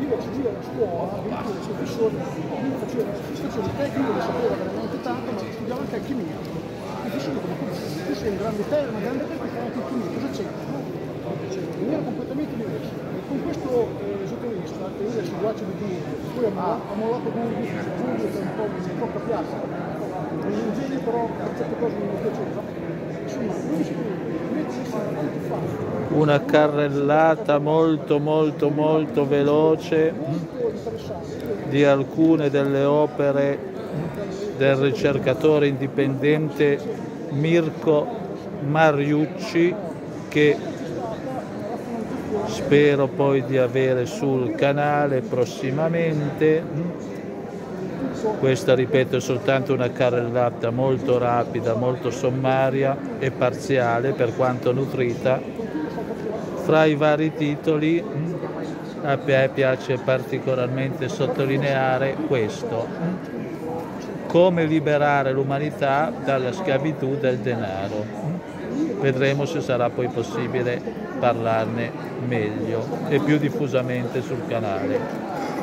io io a scuola, addirittura i professori, io facevo una stazione tecnica, lo sapevo veramente tanto, ma studiavo anche alchimia. I professori come tu, sei un grande te, una grande te, fai anche alchimia, cosa c'entra? Non era completamente diverso. E con questo eh, esoterista, che io adesso guaccio di Dio, poi ha mollato che è un po', un po' capiato, un genio però una carrellata molto molto molto veloce di alcune delle opere del ricercatore indipendente Mirko Mariucci che spero poi di avere sul canale prossimamente. Questa ripeto è soltanto una carrellata molto rapida molto sommaria e parziale per quanto nutrita fra i vari titoli a me piace particolarmente sottolineare questo, come liberare l'umanità dalla schiavitù del denaro. Vedremo se sarà poi possibile parlarne meglio e più diffusamente sul canale.